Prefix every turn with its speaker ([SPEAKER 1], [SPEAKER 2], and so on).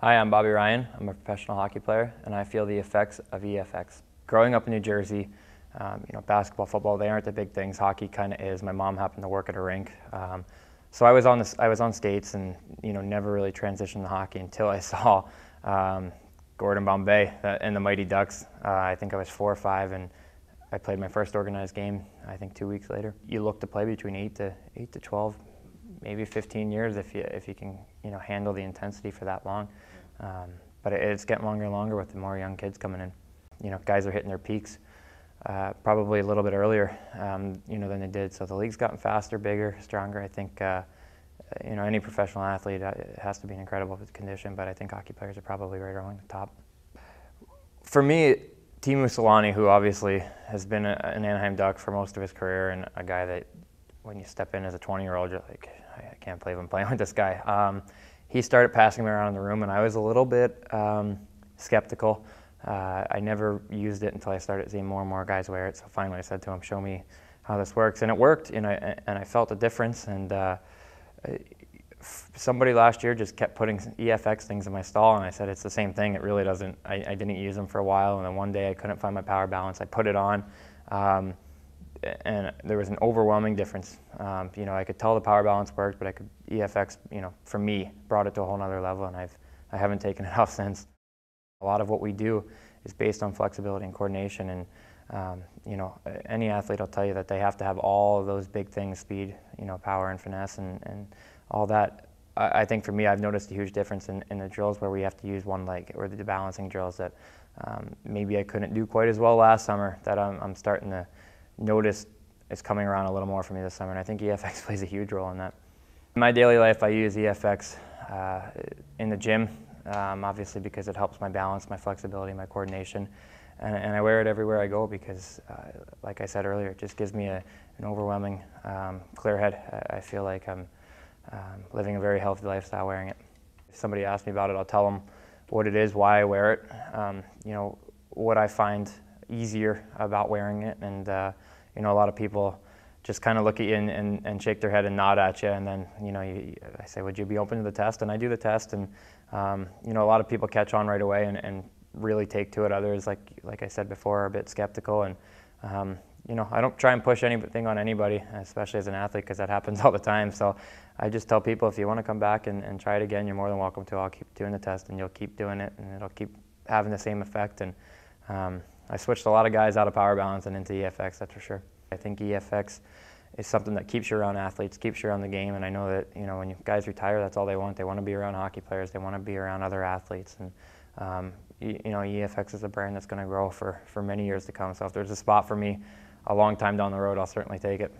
[SPEAKER 1] Hi, I'm Bobby Ryan. I'm a professional hockey player, and I feel the effects of EFX. Growing up in New Jersey, um, you know, basketball, football, they aren't the big things. Hockey kind of is. My mom happened to work at a rink, um, so I was on this, I was on skates, and you know, never really transitioned to hockey until I saw um, Gordon Bombay and the Mighty Ducks. Uh, I think I was four or five, and I played my first organized game. I think two weeks later. You look to play between eight to eight to twelve, maybe 15 years if you if you can you know handle the intensity for that long. Um, but it's getting longer and longer with the more young kids coming in. You know, guys are hitting their peaks uh, probably a little bit earlier, um, you know, than they did. So the league's gotten faster, bigger, stronger. I think, uh, you know, any professional athlete uh, has to be in incredible condition, but I think hockey players are probably right around the top. For me, Teemu Selanne, who obviously has been a, an Anaheim Duck for most of his career, and a guy that when you step in as a 20-year-old, you're like, I can't believe I'm playing with this guy. Um, he started passing me around in the room, and I was a little bit um, skeptical. Uh, I never used it until I started seeing more and more guys wear it. So finally, I said to him, "Show me how this works," and it worked. And I and I felt a difference. And uh, somebody last year just kept putting EFX things in my stall, and I said, "It's the same thing. It really doesn't." I, I didn't use them for a while, and then one day I couldn't find my power balance. I put it on. Um, and there was an overwhelming difference. Um, you know, I could tell the power balance worked, but I could EFX, you know, for me, brought it to a whole other level, and I've I haven't taken it off since. A lot of what we do is based on flexibility and coordination, and um, you know, any athlete will tell you that they have to have all those big things: speed, you know, power and finesse, and, and all that. I, I think for me, I've noticed a huge difference in, in the drills where we have to use one leg, or the balancing drills that um, maybe I couldn't do quite as well last summer. That I'm, I'm starting to notice it's coming around a little more for me this summer, and I think EFX plays a huge role in that. In my daily life, I use EFX uh, in the gym, um, obviously because it helps my balance, my flexibility, my coordination, and, and I wear it everywhere I go because, uh, like I said earlier, it just gives me a, an overwhelming um, clear head. I, I feel like I'm um, living a very healthy lifestyle wearing it. If somebody asks me about it, I'll tell them what it is, why I wear it, um, you know, what I find easier about wearing it. And uh, you know, a lot of people just kind of look at you and, and, and, shake their head and nod at you, and then you know, you, I say, would you be open to the test? And I do the test, and um, you know, a lot of people catch on right away and, and, really take to it. Others, like like I said before, are a bit skeptical, and um, you know, I don't try and push anything on anybody, especially as an athlete, because that happens all the time. So I just tell people if you want to come back and, and try it again, you're more than welcome to. I'll keep doing the test, and you'll keep doing it, and it'll keep having the same effect. And um, I switched a lot of guys out of power balance and into EFX, that's for sure. I think EFX is something that keeps you around athletes, keeps you around the game, and I know that you know when you guys retire, that's all they want. They want to be around hockey players. They want to be around other athletes, and um, you, you, know EFX is a brand that's going to grow for for many years to come. So if there's a spot for me, a long time down the road, I'll certainly take it.